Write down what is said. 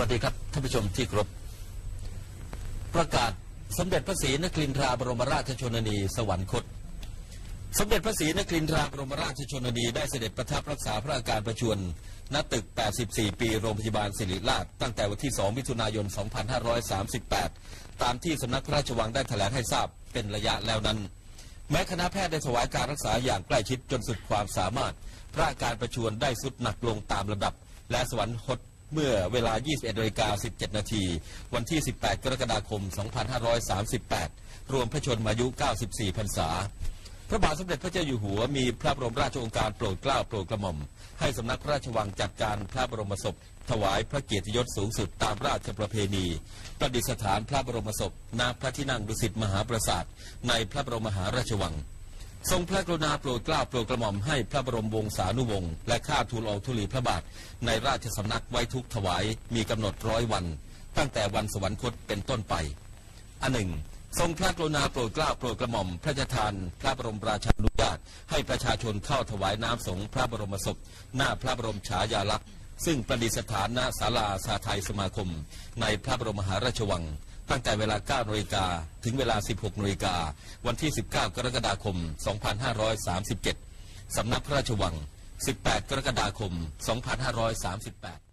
วัสดีครับท่านผู้ชมที่เคารพประกาศสมเด็จพระศรีนครินทราบรมราชชนนีสวรรคต สมเด็จพระศรีนครินทราบรมราชชนนีได้เสด็จประทับรักษาพระอาการประชวรณตึก 84 ปีโรงพยาบาลศิริราช ตั้งแต่วันที่ 2 มิถุนายน 2538 ตามที่สำนักพระราชวังได้แถลงให้ทราบเป็นระยะแล้วนั้น แม้คณะแพทย์ได้ถวายการรักษาอย่างใกล้ชิดจนสุดความสามารถ พระอาการประชวรได้สุดหนักลงตามลำดับและสวรรคต เมื่อเวลา 21นาฬิกา17 นาที วันที่ 18 กรกฎาคม 2538 รวมพระชนมายุ 94 พรรษา พระบาทสมเด็จพระเจ้าอยู่หัวมีพระบรมราชโองการโปรดเกล้าโปรดกระหม่อม ให้สำนักพระราชวังจัดการพระบรมศพ ถวายพระเกียรติยศสูงสุดตามราชประเพณี ประดิษฐานพระบรมศพณพระที่นั่งดุสิตมหาปราสาทในพระบรมมหาราชวัง ทรงพระกรุณาโปรดเกล้าโปรดกระหม่อมให้พระบรมวงศานุวงศ์และข้าทูลอองธุลีพระบาท ในราชสำนักไว้ทุกถวายมีกำหนดร้อยวัน ตั้งแต่วันสวรรคตเป็นต้นไป อันหนึ่ง ทรงพระกรุณาโปรดเกล้าโปรดกระหม่อม พระราชทานพระบรมราชานุญาต ให้ประชาชนเข้าถวายน้ำสงฆ์พระบรมศพ หน้าพระบรมฉายาลักษณ์ซึ่งประดิษฐานณศาลาสาไทยสมาคม ในพระบรมมหาราชวัง ตั้งแต่เวลา 9นาฬิกาถึงเวลา 16นาฬิกาวันที่ 19 กรกฎาคม 2537 สำนักพระราชวัง 18 กรกฎาคม 2538